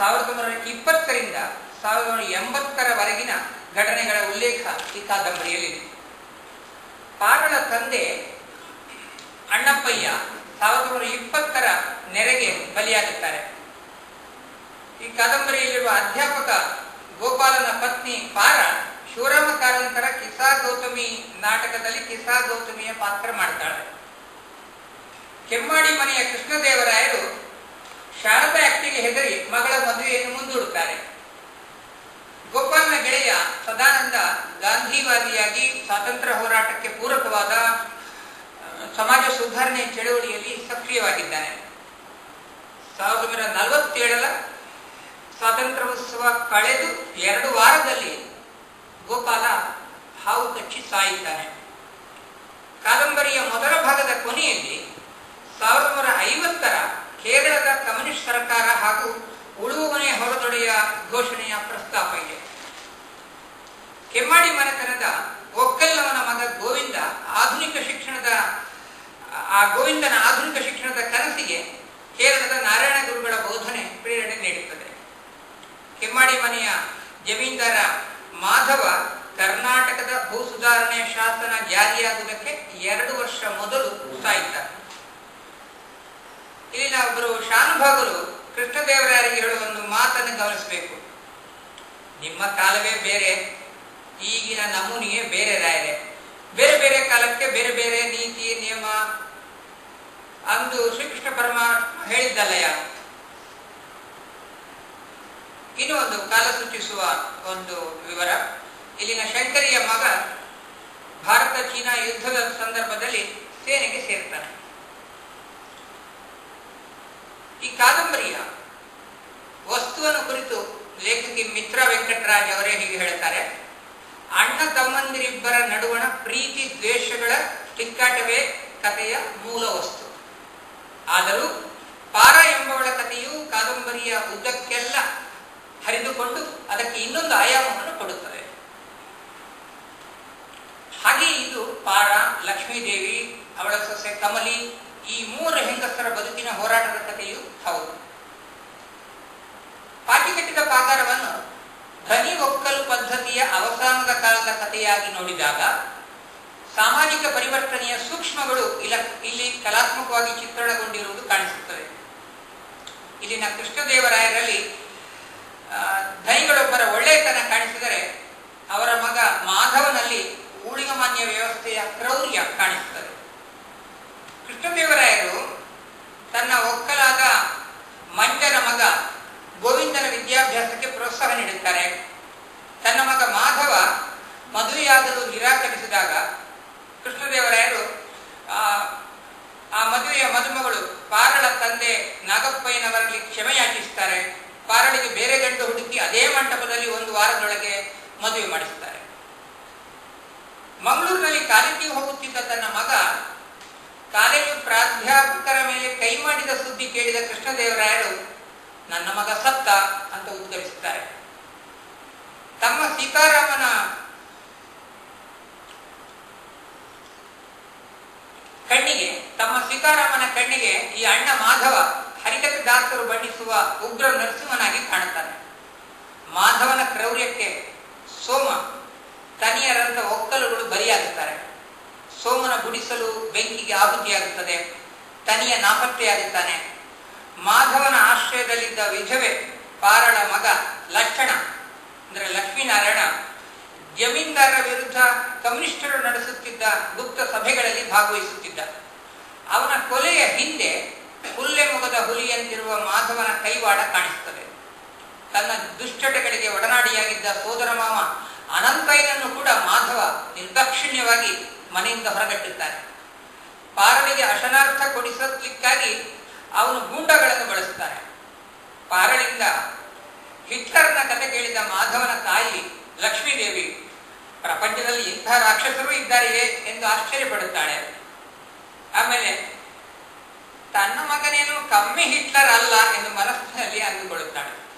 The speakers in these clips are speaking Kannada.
ಸಾವಿರದ ಒಂಬೈನೂರ ಇಪ್ಪತ್ತರಿಂದ ಸಾವಿರದ ಒಂಬೈನೂರ ಎಂಬತ್ತರವರೆಗಿನ ಘಟನೆಗಳ ಉಲ್ಲೇಖ ಈ ಕಾದಂಬರಿಯಲ್ಲಿದೆ ಪಾರಳ ತಂದೆ ಅಣ್ಣಪ್ಪಯ್ಯ ಸಾವಿರದ ಒಂಬೈನೂರ ಇಪ್ಪತ್ತರ ನೆರೆಗೆ ಬಲಿಯಾಗುತ್ತಾರೆ ಈ ಕಾದಂಬರಿಯಲ್ಲಿರುವ ಅಧ್ಯಾಪಕ ಗೋಪಾಲನ ಪತ್ನಿ ಪಾರ ಶಿವರಾಮ ಕಾರಂತರ ಕಿಸಾ ಗೌತಮಿ ನಾಟಕದಲ್ಲಿ ಕಿಸಾ ಗೌತಮಿಯ ಪಾತ್ರ ಮಾಡ್ತಾಳೆ. ಕೆಮ್ಮಾಡಿ ಮನೆಯ ಕೃಷ್ಣದೇವರಾಯರು ಶಾರದಾ ಆಕ್ಟಿಗೆ ಹೆದರಿ ಮಗಳ ಮದುವೆಯನ್ನು ಮುಂದೂಡುತ್ತಾರೆ. ಗೋಪಾಲನ ಗೆಳೆಯ ಸದಾನಂದ ಗಾಂಧಿವಾದಿಯಾಗಿ ಸ್ವಾತಂತ್ರ್ಯ ಹೋರಾಟಕ್ಕೆ ಪೂರಕವಾದ ಸಮಾಜ ಸುಧಾರಣೆ ಚಳವಳಿಯಲ್ಲಿ ಸಕ್ರಿಯವಾಗಿದ್ದಾನೆ. ಸಾವಿರದ ಒಂಬೈನೂರ ನಲವತ್ತೇಳರ ಸ್ವಾತಂತ್ರ್ಯೋತ್ಸವ ಕಳೆದು ಎರಡು ವಾರದಲ್ಲಿ ಗೋಪಾಲ ಹಾವು ಕಚ್ಚಿ ಸಾಯುತ್ತಾನೆ. ಕಾದಂಬರಿಯ ಮೊದಲ ಭಾಗದ ಕೊನೆಯಲ್ಲಿ ಸಾವಿರದ ಒಂಬೈನೂರ ಐವತ್ತರ ಕೇರಳದ ಕಮ್ಯುನಿಸ್ಟ್ ಸರ್ಕಾರ ಹಾಗೂ ಉಳುವನೆ ಹೊರತೊಡೆಯ ಘೋಷಣೆಯ ಪ್ರಸ್ತಾಪ ಇದೆ. ಕೆಮ್ಮಾಡಿ ಮನೆತನದ ಒಕ್ಕಲ್ಲವನ ಮಗ ಗೋವಿಂದ ಆಧುನಿಕ ಶಿಕ್ಷಣದ, ಆ ಗೋವಿಂದನ ಆಧುನಿಕ ಶಿಕ್ಷಣದ ಕನಸಿಗೆ ಕೇರಳದ ನಾರಾಯಣ ಗುರುಗಳ ಬೋಧನೆ ಪ್ರೇರಣೆ ನೀಡುತ್ತದೆ. ಕೆಮ್ಮಾಡಿ ಮನೆಯ ಜಮೀನ್ದಾರ ಮಾಧವ ಕರ್ನಾಟಕದ ಭೂ ಸುಧಾರಣೆ ಶಾಸನ ಜಾರಿಯಾಗುವುದಕ್ಕೆ ಎರಡು ವರ್ಷ ಮೊದಲು ಸಾಯಿದ್ದಾರೆ ಇಲ್ಲಿನ ಒಬ್ಬರು ಶಾನುಭಾಗರು ಕೃಷ್ಣದೇವರಾಯರಿಗೆ ಹೇಳುವ ಒಂದು ಮಾತನ್ನು ಗಮನಿಸಬೇಕು. ನಿಮ್ಮ ಕಾಲವೇ ಬೇರೆ, ಈಗಿನ ನಮೂನೆಯೇ ಬೇರೆ ರಾಯರೆ. ಬೇರೆ ಬೇರೆ ಕಾಲಕ್ಕೆ ಬೇರೆ ಬೇರೆ ನೀತಿ, ನಿಯಮ ಅಂದು ಶ್ರೀಕೃಷ್ಣ ಪರಮಾತ್ಮ ಹೇಳಿದ್ದಲ್ಲಯ್ಯ. ಇನ್ನು ಒಂದು ಕಾಲ ಸೂಚಿಸುವ ಒಂದು ವಿವರ. ಇಲ್ಲಿನ ಶಂಕರಿಯ ಮಗ ಭಾರತ ಚೀನಾ ಯುದ್ಧದ ಸಂದರ್ಭದಲ್ಲಿ ಕಾದಂಬರಿಯ ವಸ್ತುವನ್ನು ಕುರಿತು ಲೇಖಕಿ ಮಿತ್ರ ವೆಂಕಟರಾಜ್ ಅವರೇ ಹೀಗೆ ಹೇಳ್ತಾರೆ ಅಣ್ಣ ತಮ್ಮಂದಿರಿಬ್ಬರ ನಡುವಣ ಪ್ರೀತಿ ದ್ವೇಷಗಳ ತಿಕ್ಕಾಟವೇ ಕಥೆಯ ಮೂಲ ವಸ್ತು. ಆದರೂ ಪಾರ ಎಂಬವಳ ಕಥೆಯು ಕಾದಂಬರಿಯ ಉದ್ದಕ್ಕೆಲ್ಲ ಹರಿದುಕೊಂಡು ಅದಕ್ಕೆ ಇನ್ನೊಂದು ಆಯಾಮವನ್ನು ಕೊಡುತ್ತದೆ. ಹಾಗೆ ಇದು ಪಾರ, ಲಕ್ಷ್ಮೀದೇವಿ, ಅವಳ ಸೊಸೆ ಕಮಲಿ ಈ ಮೂರು ಹೆಂಗಸರ ಬದುಕಿನ ಹೋರಾಟದ ಕಥೆಯು ಹೌದು. ಪಾಟಿಕಟ್ಟಿದ ಪಾಗಾರವನ್ನು ಧ್ವನಿ ಒಕ್ಕಲು ಪದ್ಧತಿಯ ಅವಸಾನದ ಕಾಲದ ಕಥೆಯಾಗಿ ನೋಡಿದಾಗ ಸಾಮಾಜಿಕ ಪರಿವರ್ತನೆಯ ಸೂಕ್ಷ್ಮಗಳು ಇಲ್ಲ ಕಲಾತ್ಮಕವಾಗಿ ಚಿತ್ರಣಗೊಂಡಿರುವುದು ಕಾಣಿಸುತ್ತದೆ. ಇಲ್ಲಿನ ಕೃಷ್ಣದೇವರಾಯರಲ್ಲಿ ಆ, ಧನಿಗಳೊಬ್ಬರ ಒಳ್ಳೆಯತನ ಕಾಣಿಸಿದರೆ ಅವರ ಮಗ ಮಾಧವನಲ್ಲಿ ಊಳಿಗಮಾನ್ಯ ವ್ಯವಸ್ಥೆಯ ಕ್ರೌರ್ಯ ಕಾಣಿಸುತ್ತದೆ. ಕೃಷ್ಣದೇವರಾಯರು ತನ್ನ ಒಕ್ಕಲಾದ ಮಂಜನ ಮಗ ಗೋವಿಂದನ ವಿದ್ಯಾಭ್ಯಾಸಕ್ಕೆ ಪ್ರೋತ್ಸಾಹ ನೀಡುತ್ತಾರೆ. ತನ್ನ ಮಗ ಮಾಧವ ಮದುವೆಯಾಗಲು ನಿರಾಕರಿಸಿದಾಗ ಕೃಷ್ಣದೇವರಾಯರು, ಆ ಮದುವೆಯ ಮದುಮಗಳು ಪಾರಳ ತಂದೆ ನಾಗಪ್ಪಯ್ಯನವರಲ್ಲಿ ಕ್ಷಮೆಯಾಚಿಸುತ್ತಾರೆ. ಪಾರಳಿಗೆ ಬೇರೆ ಗಂಡು ಹುಡುಕಿ ಅದೇ ಮಂಟಪದಲ್ಲಿ ಒಂದು ವಾರದೊಳಗೆ ಮದುವೆ ಮಾಡಿಸುತ್ತಾರೆ. ಮಂಗಳೂರಿನಲ್ಲಿ ಕಾಲೇಜಿಗೆ ಹೋಗುತ್ತಿದ್ದ ತನ್ನ ಮಗ ಕಾಲೇಜು ಪ್ರಾಧ್ಯಾಪಕರ ಮೇಲೆ ಕೈ ಮಾಡಿದ ಸುದ್ದಿ ಕೇಳಿದ ಕೃಷ್ಣದೇವರಾಯರು, ನನ್ನ ಮಗ ಸತ್ತ ಅಂತ ಉದ್ಗರಿಸುತ್ತಾರೆ. ತಮ್ಮ ಸೀತಾರಾಮನ ಕಣ್ಣಿಗೆ, ತಮ್ಮ ಸೀತಾರಾಮನ ಕಣ್ಣಿಗೆ ಈ ಅಣ್ಣ ಮಾಧವ ಹರಿಕತೆ ದಾಸರು ಬಣ್ಣಿಸುವ ಉಗ್ರ ನರಸಿಂಹನಾಗಿ ಕಾಣುತ್ತಾನೆ. ಮಾಧವನ ಕ್ರೌರ್ಯಕ್ಕೆ ಸೋಮ ತನಿಯರಂತ ಒಕ್ಕಲುಗಳು ಬಲಿಯಾಗುತ್ತಾರೆ. ಸೋಮನ ಗುಡಿಸಲು ಬೆಂಕಿಗೆ ಆಹುತಿಯಾಗುತ್ತದೆ. ತನಿಯ ನಾಪತ್ತೆಯಾಗುತ್ತಾನೆ. ಮಾಧವನ ಆಶ್ರಯದಲ್ಲಿದ್ದ ವಿಧವೆ, ಪಾರಳ ಮಗ, ಲಕ್ಷಣ, ಅಂದ್ರೆ ಲಕ್ಷ್ಮೀನಾರಾಯಣ, ಜಮೀನ್ದಾರರ ವಿರುದ್ಧ ಕಮ್ಯುನಿಸ್ಟರು ನಡೆಸುತ್ತಿದ್ದ ಗುಪ್ತ ಸಭೆಗಳಲ್ಲಿ ಭಾಗವಹಿಸುತ್ತಿದ್ದ. ಅವನ ಕೊಲೆಯ ಹಿಂದೆ ಹುಲ್ಲೆ ಮುಗದ ಹುಲಿಯಂತಿರುವ ಮಾಧವನ ಕೈವಾಡ ಕಾಣಿಸುತ್ತದೆ. ತನ್ನ ದುಶ್ಚಟಗಳಿಗೆ ಒಡನಾಡಿಯಾಗಿದ್ದ ಸೋದರ ಮಾಮ ಅನಂತಯ್ಯನನ್ನು ಕೂಡ ಮಾಧವ ನಿರ್ದಾಕ್ಷಿಣ್ಯವಾಗಿ ಮನೆಯಿಂದ ಹೊರಗಟ್ಟಿದ್ದಾರೆ. ಪಾರಳಿಗೆ ಅಶನಾರ್ಥ ಕೊಡಿಸಲಿಕ್ಕಾಗಿ ಅವನು ಗೂಂಡಗಳನ್ನು ಬಳಸುತ್ತಾನೆ ಪಾರಳಿಂದ ಹಿಟ್ಲರ್ನ ಕತೆ ಕೇಳಿದ ಮಾಧವನ ತಾಯಿ ಲಕ್ಷ್ಮೀದೇವಿ, ಪ್ರಪಂಚದಲ್ಲಿ ಇಂತಹ ರಾಕ್ಷಸರು ಇದ್ದಾರೆಯೇ ಎಂದು ಆಶ್ಚರ್ಯಪಡುತ್ತಾಳೆ. ಆಮೇಲೆ, ತನ್ನ ಮಗನೇನು ಕಮ್ಮಿ ಹಿಟ್ಲರ್ ಅಲ್ಲ ಎಂದು ಮನಸ್ಸಿನಲ್ಲಿ ಅಂದುಕೊಳ್ಳುತ್ತಾಳೆ.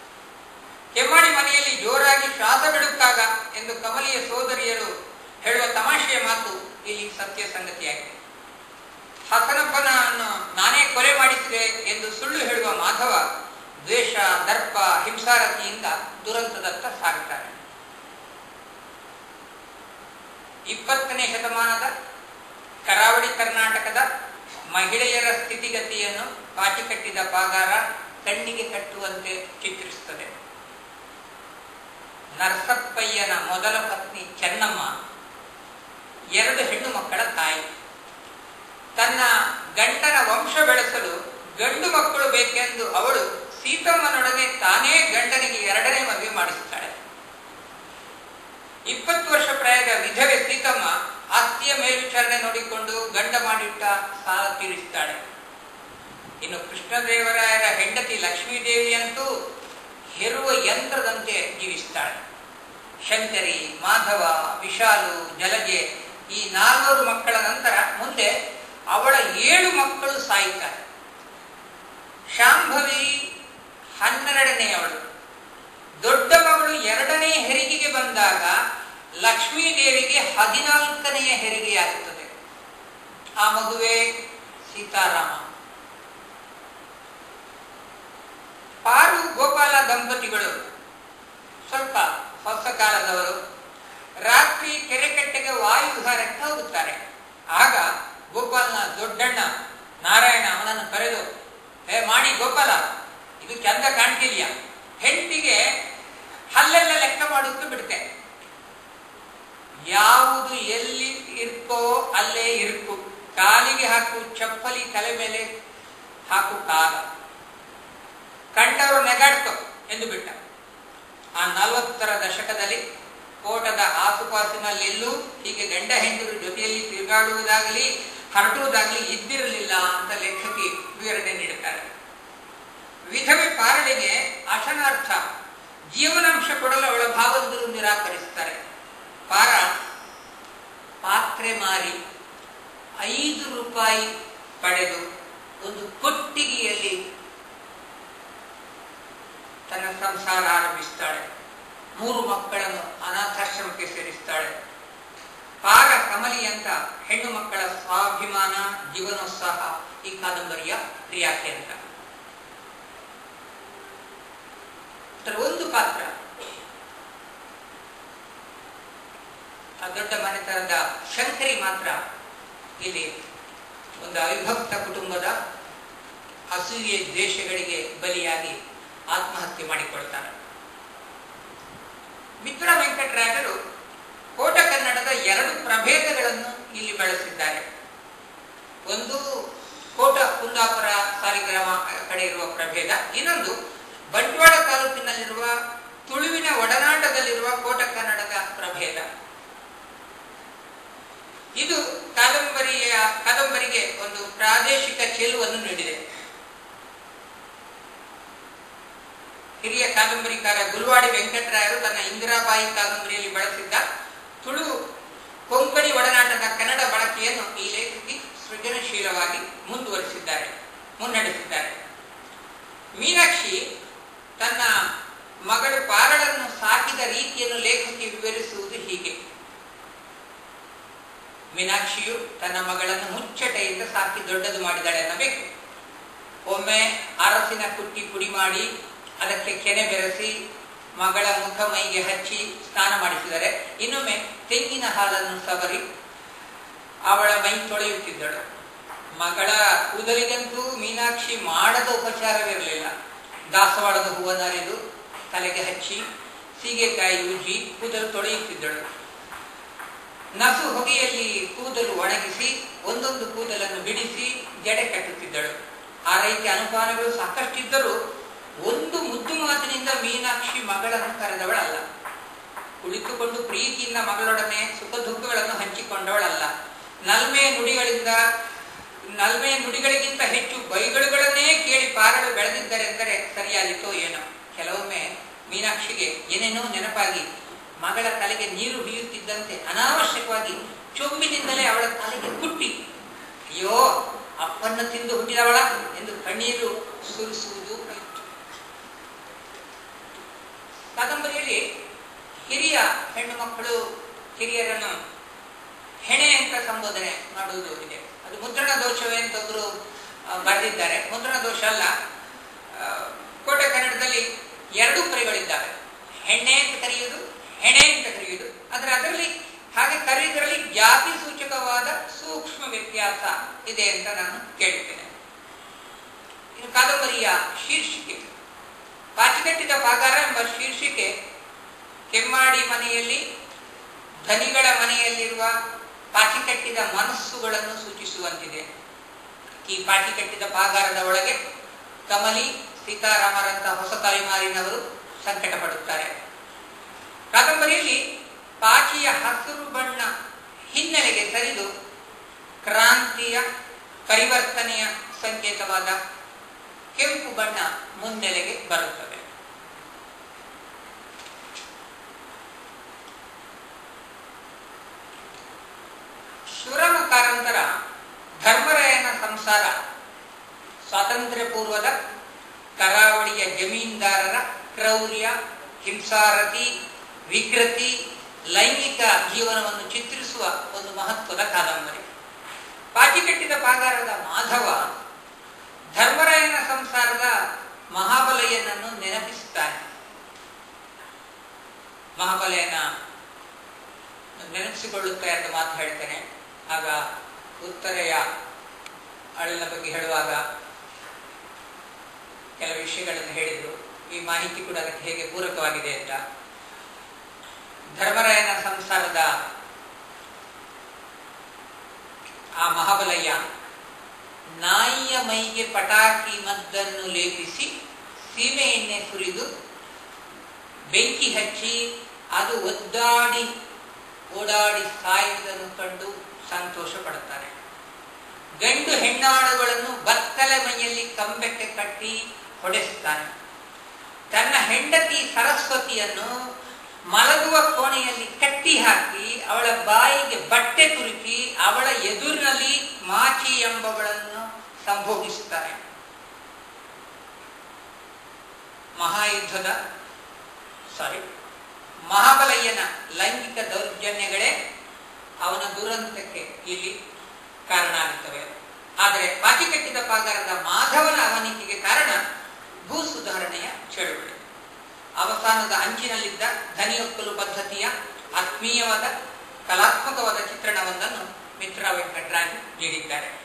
ಕೆಮ್ಮಾಡಿ ಮನೆಯಲ್ಲಿ ಜೋರಾಗಿ ಶ್ವಾಸ ಬಿಡುತ್ತಾಗ ಎಂದು ಕಮಲಿಯ ಸೋದರಿಯರು ಹೇಳುವ ತಮಾಷೆಯ ಮಾತು ಇಲ್ಲಿ ಸತ್ಯ ಸಂಗತಿಯಾಗಿದೆ. ಹಸನಪ್ಪನನ್ನು ನಾನೇ ಕೊಲೆ ಮಾಡಿಸಿದೆ ಎಂದು ಸುಳ್ಳು ಹೇಳುವ ಮಾಧವ ದ್ವೇಷ, ದರ್ಪ, ಹಿಂಸಾರತಿಯಿಂದ ದುರಂತದತ್ತ ಸಾಗುತ್ತಾರೆ ಇಪ್ಪತ್ತನೇ ಶತಮಾನದ ಕರಾವಳಿ ಕರ್ನಾಟಕದ ಮಹಿಳೆಯರ ಸ್ಥಿತಿಗತಿಯನ್ನು ಪಾಟಿಕಟ್ಟಿದ ಪಾಗಾರ ಕಣ್ಣಿಗೆ ಕಟ್ಟುವಂತೆ ಚಿತ್ರಿಸುತ್ತದೆ. ನರಸಪ್ಪಯ್ಯನ ಮೊದಲ ಪತ್ನಿ ಚೆನ್ನಮ್ಮ ಎರಡು ಹೆಣ್ಣು ಮಕ್ಕಳ ತಾಯಿ. ತನ್ನ ಗಂಡನ ವಂಶ ಬೆಳೆಸಲು ಗಂಡು ಮಕ್ಕಳು ಬೇಕೆಂದು ಅವಳು ಸೀತಮ್ಮನೊಡನೆ ತಾನೇ ಗಂಡನಿಗೆ ಎರಡನೇ ಮದುವೆ ಮಾಡಿಸುತ್ತಾಳೆ. ಇಪ್ಪತ್ತು ವರ್ಷ ಪ್ರಾಯದ ವಿಧವೆ ಸೀತಮ್ಮ ಆಸ್ತಿಯ ಮೇಲ್ವಿಚಾರಣೆ ನೋಡಿಕೊಂಡು ಗಂಡ ಮಾಡಿಟ್ಟ ಸಾಲ ತೀರಿಸುತ್ತಾಳೆ. ಇನ್ನು ಕೃಷ್ಣದೇವರಾಯರ ಹೆಂಡತಿ ಲಕ್ಷ್ಮೀದೇವಿಯಂತೂ ಹೆರುವ ಯಂತ್ರದಂತೆ ಜೀವಿಸುತ್ತಾಳೆ. ಶಂಕರಿ, ಮಾಧವ, ವಿಶಾಲು, ಜಲಜೆ ಈ ನಾಲ್ವರು ಮಕ್ಕಳ ನಂತರ ಮುಂದೆ ಅವಳ ಏಳು ಮಕ್ಕಳು ಸಾಯುತ್ತಾರೆ. ಶಾಂಭವಿ ಹನ್ನೆರಡನೆಯವಳು ದೊಡ್ಡ ಮಗಳು ಎರಡನೇ ಹೆರಿಗೆಗೆ ಬಂದಾಗ ಲಕ್ಷ್ಮೀದೇವಿಗೆ ಹದಿನಾಲ್ಕನೆಯ ಹೆರಿಗೆಯಾಗುತ್ತದೆ. ಆ ಮಗುವೆ ಸೀತಾರಾಮ. ಪಾರು ಗೋಪಾಲ ದಂಪತಿಗಳು. ಸ್ವಲ್ಪ ಹೊಸ ಕಾಲದವರು. ರಾತ್ರಿ ಕೆರೆಕಟ್ಟೆಗೆ ವಾಯು ವಿಹಾರಕ್ಕೆ ಹೋಗುತ್ತಾರೆ ಆಗ ಗೋಪಾಲನ ದೊಡ್ಡಣ್ಣ ನಾರಾಯಣ ಅವನನ್ನು ಕರೆದು, ಹೇ ಮಾಡಿ ಗೋಪಾಲ, ಇದು ಚಂದ ಕಾಣ್ತಿದೆಯಾ? ಹೆಂಡತಿಗೆ ಹಲ್ಲೆಲ್ಲ ಲೆಕ್ಕ ಮಾಡುತ್ತ ಬಿಡುತ್ತೆ. ಯಾವುದು ಎಲ್ಲಿ ಇರ್ಕೋ ಅಲ್ಲೇ ಇರ್ಕು. ಕಾಲಿಗೆ ಹಾಕು, ಚಪ್ಪಲಿ ತಲೆ ಮೇಲೆ ಹಾಕು ಕಾಲ. ಕಂಡವರು ನೆಗಾಡ್ತು ಎಂದು ಬಿಟ್ಟ. ಆ ನಲವತ್ತರ ದಶಕದಲ್ಲಿ ಕೋಟದ ಆಸುಪಾಸಿನಲ್ಲೆಲ್ಲೂ ಹೀಗೆ ಗಂಡ ಹೆಂಡರು ಜೊತೆಯಲ್ಲಿ ತಿರುಗಾಡುವುದಾಗಲಿ ಹರಟುವುದಾಗಲಿ ಇದ್ದಿರಲಿಲ್ಲ ಅಂತ ಲೇಖಕಿ ವಿವರಣೆ ನೀಡುತ್ತಾರೆ. ವಿಧವೆ ಪಾರಳಿಗೆ ಅಶನಾರ್ಥ ಜೀವನಾಂಶ ಕೊಡಲು ಅವಳ ಭಾವಂದರು ನಿರಾಕರಿಸುತ್ತಾರೆ. ಪಾರ, ಪಾತ್ರೆ ಮಾರಿ ಐದು ರೂಪಾಯಿ ಪಡೆದು ಒಂದು ಕೊಟ್ಟಿಗೆಯಲ್ಲಿ ತನ್ನ ಸಂಸಾರ ಆರಂಭಿಸ್ತಾಳೆ ಮೂರು ಮಕ್ಕಳನ್ನು ಅನಾಥಾಶ್ರಮಕ್ಕೆ ಸೇರಿಸ್ತಾಳೆ. ಪಾರ ಕಮಲಿ ಅಂತ ಹೆಣ್ಣು ಮಕ್ಕಳ ಸ್ವಾಭಿಮಾನ, ಜೀವನೋತ್ಸಾಹ, ಈ ಕಾದಂಬರಿಯ ಕ್ರಿಯಾಕೆ ಅಂತ. ಒಂದು ಪಾತ್ರ. ಆ ದೊಡ್ಡ ಮನೆತನದ ಶಂಕರಿ ಮಾತ್ರ ಇಲ್ಲಿ ಒಂದು ಅವಿಭಕ್ತ ಕುಟುಂಬದ ಅಸೂಯೆ ದ್ವೇಷಗಳಿಗೆ ಬಲಿಯಾಗಿ ಆತ್ಮಹತ್ಯೆ ಮಾಡಿಕೊಳ್ತಾರೆ ಮಿತ್ರ ವೆಂಕಟರಾಯರು ಕೋಟ ಕನ್ನಡದ ಎರಡು ಪ್ರಭೇದಗಳನ್ನು ಇಲ್ಲಿ ಬಳಸಿದ್ದಾರೆ. ಒಂದು ಕೋಟ ಕುಂದಾಪುರ ಸಾಲಿಗ್ರಾಮ ಕಡೆ ಇರುವ ಪ್ರಭೇದ, ಇನ್ನೊಂದು ಬಂಟ್ವಾಳ ತಾಲೂಕಿನಲ್ಲಿರುವ ತುಳುವಿನ ಒಡನಾಟದಲ್ಲಿರುವ ಕೋಟ ಕನ್ನಡದ ಪ್ರಭೇದ. ಇದು ಕಾದಂಬರಿಯ, ಕಾದಂಬರಿಗೆ ಒಂದು ಪ್ರಾದೇಶಿಕ ಚೆಲುವನ್ನು ನೀಡಿದೆ. ಹಿರಿಯ ಕಾದಂಬರಿಕಾರ ಗುಲ್ವಾಡಿ ವೆಂಕಟರಾಯರು ತನ್ನ ಇಂದಿರಾಬಾಯಿ ಕಾದಂಬರಿಯಲ್ಲಿ ಬಳಸಿದ್ದ ತುಳು ಕೊಂಕಣಿ ಒಡನಾಟದ ಕನ್ನಡ ಬಳಕೆಯನ್ನು ಈ ಲೇಖಕಿ ಸೃಜನಶೀಲವಾಗಿ ಮುಂದುವರಿಸಿದ್ದಾರೆ, ಮುನ್ನಡೆಸಿದ್ದಾರೆ. ಮೀನಾಕ್ಷಿ ತನ್ನ ಮಗಳು ಪಾರಳನ್ನು ಸಾಕಿದ ರೀತಿಯನ್ನು ಲೇಖಕಿ ವಿವರಿಸುವುದು ಹೀಗೆ. ಮೀನಾಕ್ಷಿಯು ತನ್ನ ಮಗಳನ್ನು ಮುಚ್ಚಟೆಯಿಂದ ಸಾಕಿ ದೊಡ್ಡದು ಮಾಡಿದಾಳೆ ಅನ್ನಬೇಕು. ಒಮ್ಮೆ ಅರಸಿನ ಕುಟ್ಟಿ ಪುಡಿ ಮಾಡಿ ಅದಕ್ಕೆ ಕೆನೆ ಬೆರೆಸಿ ಮಗಳ ಮುಖ ಮೈಗೆ ಹಚ್ಚಿ ಸ್ನಾನ ಮಾಡಿಸಿದರೆ ಇನ್ನೊಮ್ಮೆ ತೆಂಗಿನ ಹಾಲನ್ನು ಸವರಿ ಅವಳ ಮೈ ತೊಳೆಯುತ್ತಿದ್ದಳು. ಮಗಳ ಕೂದಲಿಗಂತೂ ಮೀನಾಕ್ಷಿ ಮಾಡದ ಉಪಚಾರವಿರಲಿಲ್ಲ. ದಾಸವಾಳದ ಹೂವನರೆದು ತಲೆಗೆ ಹಚ್ಚಿ ಸೀಗೆಕಾಯಿ ಉಜ್ಜಿ ಕೂದಲು ತೊಳೆಯುತ್ತಿದ್ದಳು. ನಸು ಹೊಗೆಯಲ್ಲಿ ಕೂದಲು ಒಣಗಿಸಿ ಒಂದೊಂದು ಕೂದಲನ್ನು ಬಿಡಿಸಿ ಜಡೆ ಕಟ್ಟುತ್ತಿದ್ದಳು. ಆ ರೀತಿ ಅನುಪಾನಗಳು ಸಾಕಷ್ಟಿದ್ದರೂ ಒಂದು ಮುದ್ದು ಮಾತಿನಿಂದ ಮೀನಾಕ್ಷಿ ಮಗಳನ್ನು ಕರೆದವಳಲ್ಲ. ಕುಳಿತುಕೊಂಡು ಪ್ರೀತಿಯಿಂದ ಮಗಳೊಡನೆ ಸುಖ ದುಃಖಗಳನ್ನು ಹಂಚಿಕೊಂಡವಳಲ್ಲ. ನಲ್ಮೆ ನುಡಿಗಳಿಂದ, ನಲ್ಮೆ ನುಡಿಗಳಿಗಿಂತ ಹೆಚ್ಚು ಬೈಗಳುಗಳನ್ನೇ ಕೇಳಿ ಪಾರಳು ಬೆಳೆದಿದ್ದರೆಂದರೆ ಸರಿಯಾಗಿತ್ತೋ ಏನೋ. ಕೆಲವೊಮ್ಮೆ ಮೀನಾಕ್ಷಿಗೆ ಏನೇನೋ ನೆನಪಾಗಿ ಮಗಳ ತಲೆಗೆ ನೀರು ಹಿಡಿಯುತ್ತಿದ್ದಂತೆ ಅನಾವಶ್ಯಕವಾಗಿ ಚೊಂಬಿನಿಂದಲೇ ಅವಳ ತಲೆಗೆ ಕುಟ್ಟಿ, ಅಯ್ಯೋ, ಅಪ್ಪನ್ನು ತಿಂದು ಹುಟ್ಟಿದವಳ? ಎಂದು ಕಣ್ಣೀರು ಸುರಿಸುವುದು. ಕಾದಂಬರಿಯಲ್ಲಿ ಹಿರಿಯ ಹೆಣ್ಣು ಮಕ್ಕಳು, ಹಿರಿಯರನ್ನು ಹೆಣೆ ಅಂತ ಸಂಬೋಧನೆ ಮಾಡುವುದು ಇದೆ. ಅದು ಮುದ್ರಣ ದೋಷವೇ ಅಂತ ಒಬ್ಬರು ಬರೆದಿದ್ದಾರೆ. ಮುದ್ರಣ ದೋಷ ಅಲ್ಲ. ಕೋಟೆ ಕನ್ನಡದಲ್ಲಿ ಎರಡು ಪರಿಗಳಿದ್ದಾವೆ. ಹೆಣ್ಣೆ ಅಂತ ಕರೆಯುವುದು, ಹೆಣೆ ಅಂತ ಕರೆಯುವುದು. ಆದರೆ ಅದರಲ್ಲಿ ಹಾಗೆ ಕರೆಯುವುದರಲ್ಲಿ ಜಾತಿ ಸೂಚಕವಾದ ಸೂಕ್ಷ್ಮ ವ್ಯತ್ಯಾಸ ಇದೆ ಅಂತ ನಾನು ಕೇಳುತ್ತೇನೆ ಇನ್ನು ಕಾದಂಬರಿಯ ಶೀರ್ಷಿಕೆ. ಪಾಚಿಕಟ್ಟಿದ ಪಾಗಾರ ಎಂಬ ಶೀರ್ಷಿಕೆ ಕೆಮ್ಮಾಡಿ ಮನೆಯಲ್ಲಿ, ಧನಿಗಳ ಮನೆಯಲ್ಲಿರುವ ಪಾಚಿಕಟ್ಟಿದ ಮನಸ್ಸುಗಳನ್ನು ಸೂಚಿಸುವಂತಿದೆ. ಈ ಪಾಚಿಕಟ್ಟಿದ ಪಾಗಾರದ ಒಳಗೆ ಕಮಲಿ ಸೀತಾರಾಮರಂತಹ ಹೊಸ ತಲೆಮಾರಿನವರು ಸಂಕಟ ಪಡುತ್ತಾರೆ ಕಾದಂಬರಿಯಲ್ಲಿ ಪಾಚಿಯ ಹಸಿರು ಬಣ್ಣ ಹಿನ್ನೆಲೆಗೆ ಸರಿದು ಕ್ರಾಂತಿಯ ಪರಿವರ್ತನೆಯ ಸಂಕೇತವಾದ ಕೆಂಪು ಬಣ್ಣ ಮುನ್ನೆಲೆಗೆ ಬರುತ್ತದೆ. ಶುರಮ ಕಾರಂತರ ಧರ್ಮರಾಯನ ಸಂಸಾರ ಸ್ವಾತಂತ್ರ್ಯ ಪೂರ್ವದ ಕರಾವಳಿಯ ಜಮೀನ್ದಾರರ ಕ್ರೌರ್ಯ, ಹಿಂಸಾರತಿ, ವಿಕೃತಿ, ಲೈಂಗಿಕ ಜೀವನವನ್ನು ಚಿತ್ರಿಸುವ ಒಂದು ಮಹತ್ವದ ಕಾದಂಬರಿ. ಪಾಚಿಕಟ್ಟಿದ ಪಾಗಾರದ ಮಾಧವ ಧರ್ಮರಾಯನ ಸಂಸಾರದ ಮಹಾಬಲಯ್ಯನನ್ನು ನೆನಪಿಸುತ್ತಾನೆ ಮಹಾಬಲಯನ ನೆನಪಿಸಿಕೊಳ್ಳುತ್ತಾ ಅಂತ ಮಾತು ಹೇಳ್ತೇನೆ. ಆಗ ಉತ್ತರೆಯ ಅಳಿನ ಬಗ್ಗೆ ಹೇಳುವಾಗ ಕೆಲವು ವಿಷಯಗಳನ್ನು ಹೇಳಿದ್ರು. ಈ ಮಾಹಿತಿ ಕೂಡ ಅದಕ್ಕೆ ಹೇಗೆ ಪೂರಕವಾಗಿದೆ ಅಂತ. ಧರ್ಮರಾಯನ ಸಂಸಾರದ ಆ ಮಹಾಬಲಯ್ಯ ನಾಯಿಯ ಮೈಗೆ ಪಟಾಕಿ ಮದ್ದನ್ನು ಲೇಪಿಸಿ ಸೀಮೆ ಎಣ್ಣೆ ಸುರಿದು ಬೆಂಕಿ ಹಚ್ಚಿ ಅದು ಒದ್ದಾಡಿ ಓಡಾಡಿ ಸಾಯುವುದನ್ನು ಕಂಡು ಸಂತೋಷ ಪಡುತ್ತಾರೆ. ಗಂಡು ಹೆಣ್ಣಾಳುಗಳನ್ನು ಬತ್ತಲೆ ಮೈಯಲ್ಲಿ ಕಂಬಕ್ಕೆ ಕಟ್ಟಿ ಹೊಡೆಸುತ್ತಾನೆ. ತನ್ನ ಹೆಂಡತಿ ಸರಸ್ವತಿಯನ್ನು ಮಲಗುವ ಕೋಣೆಯಲ್ಲಿ ಕಟ್ಟಿ ಹಾಕಿ ಅವಳ ಬಾಯಿಗೆ ಬಟ್ಟೆ ತುರುಕಿ ಅವಳ ಎದುರಿನಲ್ಲಿ ಮಾಚಿ ಎಂಬವಳನ್ನು ಸಂಭೋಗಿಸುತ್ತಾನೆ ಮಹಾಯುದ್ಧದ ಸಾರಿ ಮಹಾಬಲಯ್ಯನ ಲೈಂಗಿಕ ದೌರ್ಜನ್ಯಗಳೇ ಅವನ ದುರಂತಕ್ಕೆ ಇಲ್ಲಿ ಕಾರಣ ಆಗುತ್ತವೆ ಆದರೆ ಪಾಚಿಕಟ್ಟಿದ ಪಾಗಾರದ ಮಾಧವನ ಅವನಿಕೆಗೆ ಕಾರಣ ಭೂ ಸುಧಾರಣೆಯ ಚಳುವಳಿ. ಅವಸಾನದ ಅಂಚಿನಲ್ಲಿದ್ದ ಧನಿಯೊಕ್ಕಲು ಪದ್ಧತಿಯ ಆತ್ಮೀಯವಾದ, ಕಲಾತ್ಮಕವಾದ ಚಿತ್ರಣವೊಂದನ್ನು ಮಿತ್ರ ವೆಂಕಟರಾಜ್ ನೀಡಿದ್ದಾರೆ.